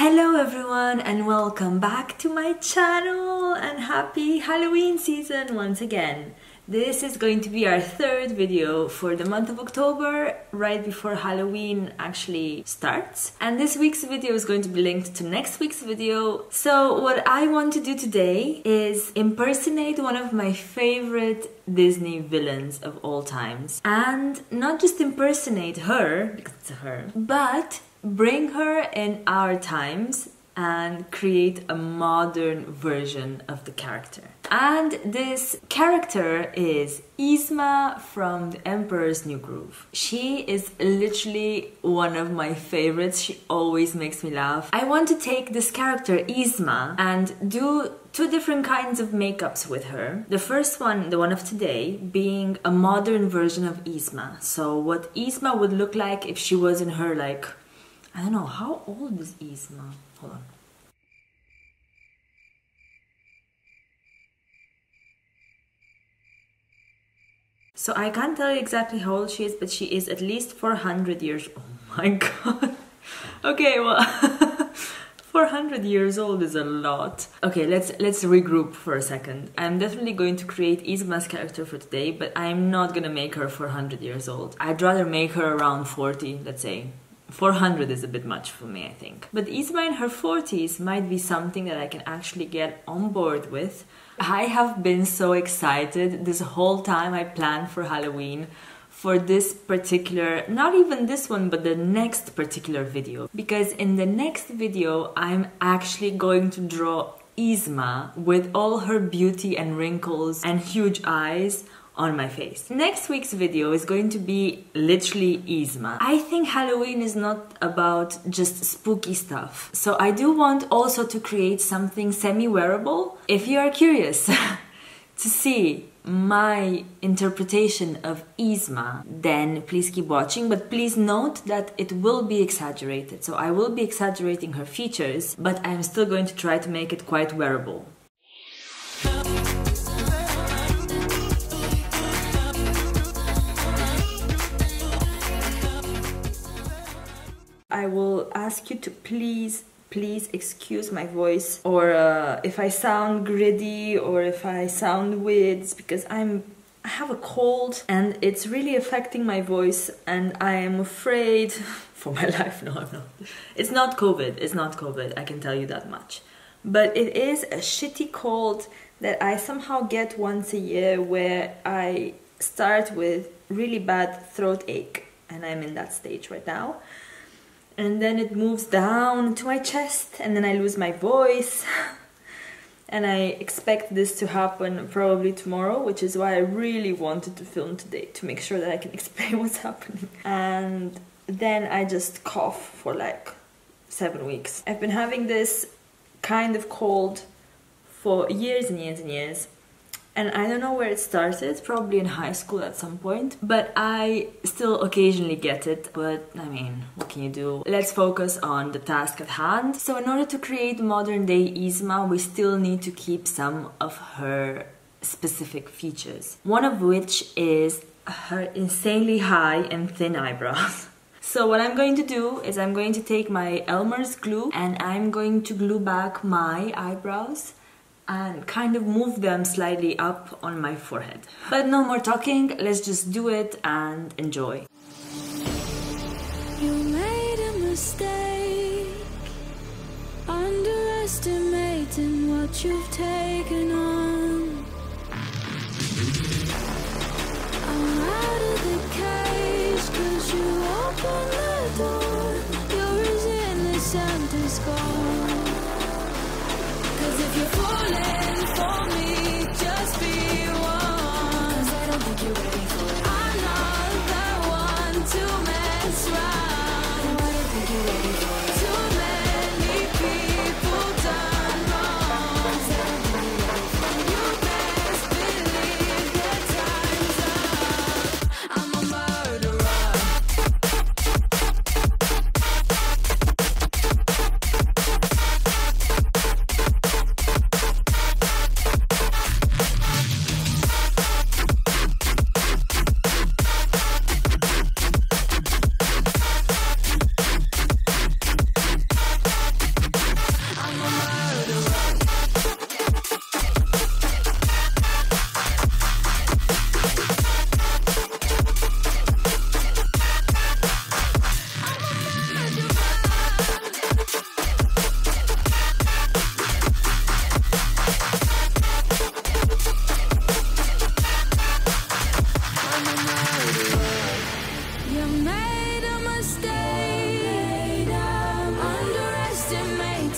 Hello everyone and welcome back to my channel and happy Halloween season once again. This is going to be our third video for the month of October, right before Halloween actually starts. And this week's video is going to be linked to next week's video. So what I want to do today is impersonate one of my favorite Disney villains of all times. And not just impersonate her, because it's her, but bring her in our times and create a modern version of the character. And this character is Yzma from The Emperor's New Groove. She is literally one of my favorites. She always makes me laugh. I want to take this character, Yzma, and do two different kinds of makeups with her. The first one, the one of today, being a modern version of Yzma. So what Yzma would look like if she was in her like I don't know, how old this is Yzma? Hold on. So I can't tell you exactly how old she is, but she is at least 400 years. Oh my god. okay, well, 400 years old is a lot. Okay, let's let's regroup for a second. I'm definitely going to create Yzma's character for today, but I'm not gonna make her 400 years old. I'd rather make her around 40, let's say. 400 is a bit much for me, I think. But Yzma in her 40s might be something that I can actually get on board with. I have been so excited this whole time I planned for Halloween for this particular, not even this one, but the next particular video. Because in the next video, I'm actually going to draw Yzma with all her beauty and wrinkles and huge eyes on my face. Next week's video is going to be literally Yzma. I think Halloween is not about just spooky stuff. So I do want also to create something semi-wearable. If you are curious to see my interpretation of Yzma, then please keep watching. But please note that it will be exaggerated. So I will be exaggerating her features, but I'm still going to try to make it quite wearable. Ask you to please please excuse my voice or uh, if I sound gritty or if I sound weird because I'm I have a cold and it's really affecting my voice and I am afraid for my life. No I'm not. It's not COVID. It's not COVID. I can tell you that much. But it is a shitty cold that I somehow get once a year where I start with really bad throat ache and I'm in that stage right now and then it moves down to my chest and then I lose my voice. And I expect this to happen probably tomorrow which is why I really wanted to film today to make sure that I can explain what's happening. And then I just cough for like seven weeks. I've been having this kind of cold for years and years and years and I don't know where it started, probably in high school at some point, but I still occasionally get it. But I mean, what can you do? Let's focus on the task at hand. So, in order to create modern day Yzma, we still need to keep some of her specific features, one of which is her insanely high and thin eyebrows. So what I'm going to do is I'm going to take my Elmer's glue and I'm going to glue back my eyebrows and kind of move them slightly up on my forehead. But no more talking, let's just do it and enjoy. You made a mistake, underestimating what you've taken on.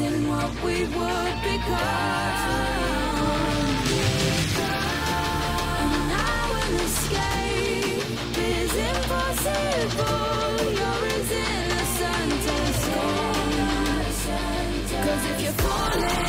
Underestimating what we would become. And now an escape is impossible. Your is innocent as. Cause if you're falling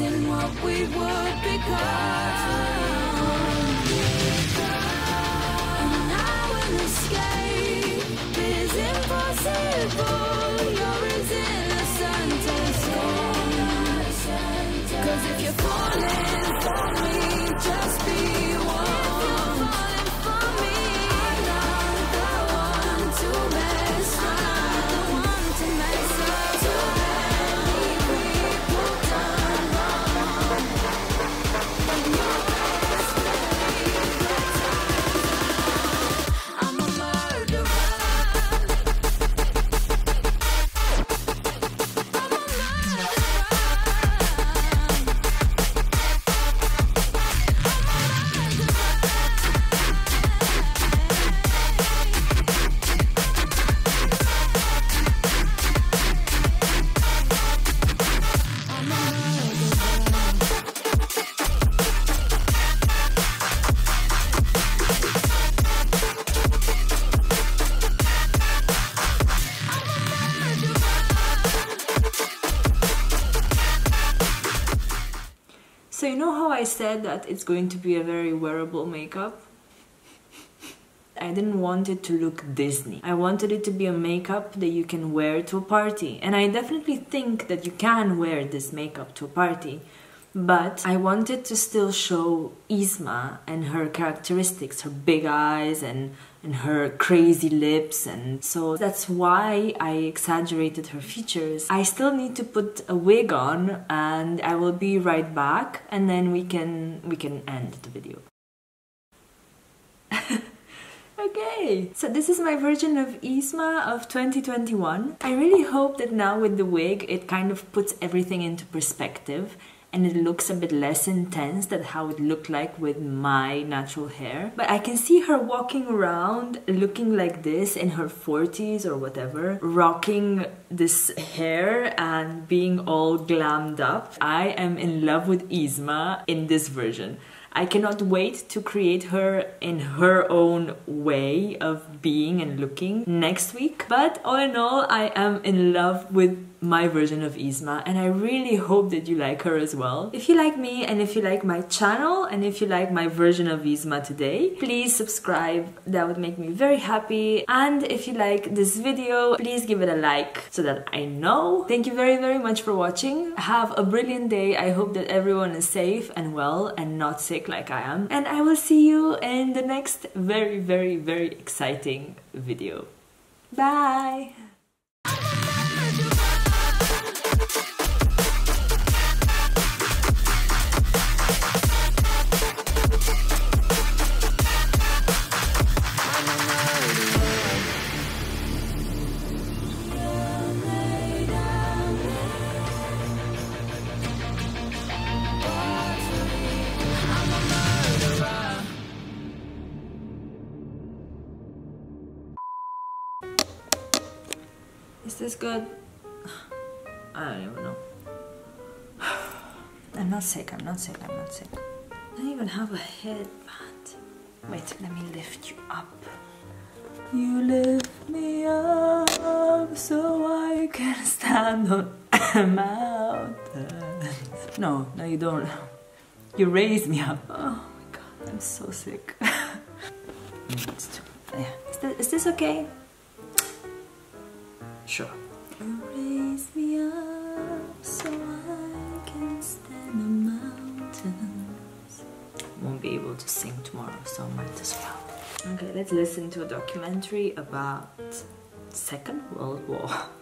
underestimating what we would become. Know how I said that it's going to be a very wearable makeup? I didn't want it to look Disney. I wanted it to be a makeup that you can wear to a party. And I definitely think that you can wear this makeup to a party. But I wanted to still show Yzma and her characteristics, her big eyes and, and her crazy lips. And so that's why I exaggerated her features. I still need to put a wig on and I will be right back and then we can we can end the video. Okay, so this is my version of Yzma of 2021. I really hope that now with the wig it kind of puts everything into perspective and it looks a bit less intense than how it looked like with my natural hair. But I can see her walking around looking like this in her 40s or whatever, rocking this hair and being all glammed up. I am in love with Yzma in this version. I cannot wait to create her in her own way of being and looking next week. But all in all, I am in love with my version of Yzma and I really hope that you like her as well. If you like me and if you like my channel and if you like my version of Yzma today, please subscribe. That would make me very happy. And if you like this video, please give it a like so that I know. Thank you very, very much for watching. Have a brilliant day. I hope that everyone is safe and well and not sick like I am. And I will see you in the next very, very, very exciting video. Bye! Good? I don't even know. I'm not sick, I'm not sick, I'm not sick. I don't even have a headband. Wait, let me lift you up. You lift me up so I can stand on mountains. No, no, you don't. You raise me up. Oh my god, I'm so sick. Yeah. Is, this, is this okay? Sure. Raise me up so I can stand on mountains. Won't be able to sing tomorrow, so might as well. Okay, let's listen to a documentary about Second World War.